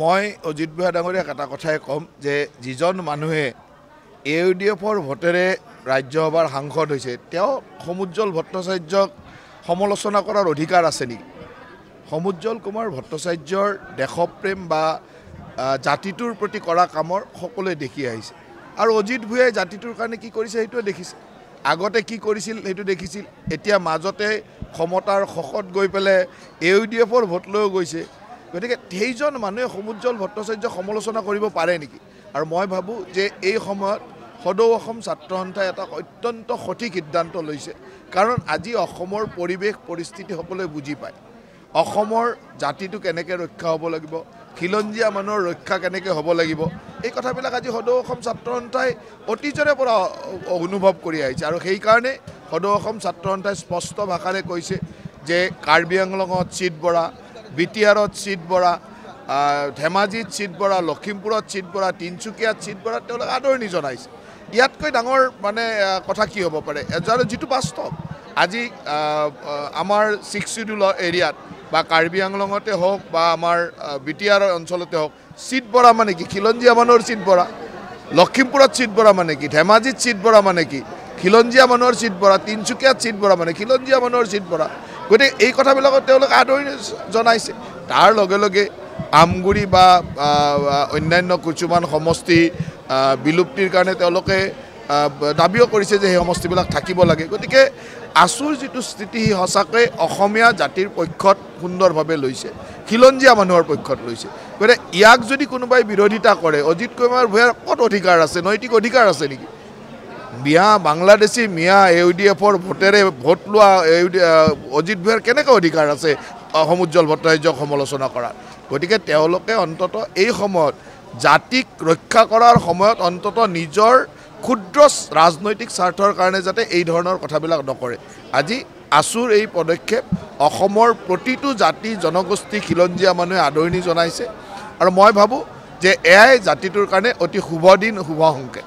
মই অজিত বুঢ়া ডাঙৰীয়াক এটা কথাই ক'ম যে যিজন মানুহে এ ইউ ডি এফৰ ভোটেৰে ৰাজ্যসভাৰ সাংসদ হৈছে তেওঁ সমুজ্জ্বল ভট্টাচাৰ্যক সমালোচনা কৰাৰ অধিকাৰ আছে নেকি? সমুজ্জ্বল কুমাৰ ভট্টাচাৰ্যৰ দেশপ্ৰেম বা জাতিটোৰ প্ৰতি কৰা কামৰ সকলোৱে দেখি আহিছে। আৰু অজিত ভূঞাই জাতিটোৰ কাৰণে কি কৰিছে সেইটোৱে দেখিছে। আগতে কি কৰিছিল সেইটো দেখিছিল। এতিয়া মাজতে ক্ষমতাৰ শকত গৈ পেলাই এ ইউ ডি এফৰ ভোট লৈও গৈছে। গতিকে সেইজন মানুহে সমুজ্জ্বল ভট্টাচাৰ্যক সমালোচনা কৰিব পাৰে নেকি? আৰু মই ভাবোঁ যে এই সময়ত সদৌ অসম ছাত্ৰ সন্থাই এটা অত্যন্ত সঠিক সিদ্ধান্ত লৈছে। কাৰণ আজি অসমৰ পৰিৱেশ পৰিস্থিতি সকলোৱে বুজি পায়। অসমৰ জাতিটো কেনেকৈ ৰক্ষা হ'ব লাগিব? খিলঞ্জীয়া মানুহৰ ৰক্ষা কেনেকৈ হ'ব লাগিব? এই কথাবিলাক আজি সদৌ অসম ছাত্ৰ সন্থাই অতীজৰে পৰা অনুভৱ কৰি আহিছে। আৰু সেইকাৰণে সদৌ অসম ছাত্ৰ সন্থাই স্পষ্ট ভাষাৰে কৈছে যে কাৰ্বি আংলঙত চিট বৰা বি টি আৰত চিট আহ, ধেমাজিত চিট বৰা লখিমপুৰত চিট বৰা তিনিচুকীয়াত চিট তেওঁলোকে আদৰণি জনাইছে। ইয়াতকৈ ডাঙৰ মানে কথা কি হ'ব পাৰে? আৰু যিটো বাস্তৱ আজি আমাৰ ছিক্স চিডিউলৰ এৰিয়াত বা কাৰ্বি আংলঙতে হওক বা আমাৰ বি টি আৰ অঞ্চলতে হওক চিট বৰা মানে কি? খিলঞ্জীয়া মানুহৰ চিট বৰা? লখিমপুৰত চিট বৰা মানে কি? ধেমাজিত চিট বৰা মানে কি? খিলঞ্জীয়া মানুহৰ চিট বৰা তিনিচুকীয়াত চিট বৰা মানে খিলঞ্জীয়া মানুহৰ চিট বৰা। গতিকে এই কথাবিলাকত তেওঁলোকে আদৰণি জনাইছে। তাৰ লগে লগে আমগুৰি বা অন্যান্য কিছুমান সমষ্টি বিলুপ্তিৰ কাৰণে তেওঁলোকে দাবীও কৰিছে যে সেই সমষ্টিবিলাক থাকিব লাগে। গতিকে আছুৰ যিটো স্থিতি সি সঁচাকৈ অসমীয়া জাতিৰ পক্ষত সুন্দৰভাৱে লৈছে। খিলঞ্জীয়া মানুহৰ পক্ষত লৈছে। গতিকে ইয়াক যদি কোনোবাই বিৰোধিতা কৰে অজিত কুমাৰ ভূঞাৰ ক'ত অধিকাৰ আছে? নৈতিক অধিকাৰ আছে নেকি? মিয়া বাংলাদেশী মিয়া ইউ ডি এফৰ ভোটেৰে ভোট লোৱা অজিত ভূঞাৰ কেনেকৈ অধিকাৰ আছে? আহ, সমুজ্জ্বল ভট্টাচাৰ্যক সমালোচনা কৰাৰ গতিকে তেওঁলোকে অন্তত এই সময়ত জাতিক ৰক্ষা কৰাৰ সময়ত অন্তত নিজৰ ক্ষুদ্ৰ ৰাজনৈতিক স্বাৰ্থৰ কাৰণে যাতে এই ধৰণৰ কথাবিলাক নকৰে। আজি আছুৰ এই পদক্ষেপ অসমৰ প্ৰতিটো জাতি জনগোষ্ঠী খিলঞ্জীয়া মানুহে আদৰণি জনাইছে। আৰু মই ভাবোঁ যে এয়াই জাতিটোৰ কাৰণে অতি শুভ দিন শুভ সংকেত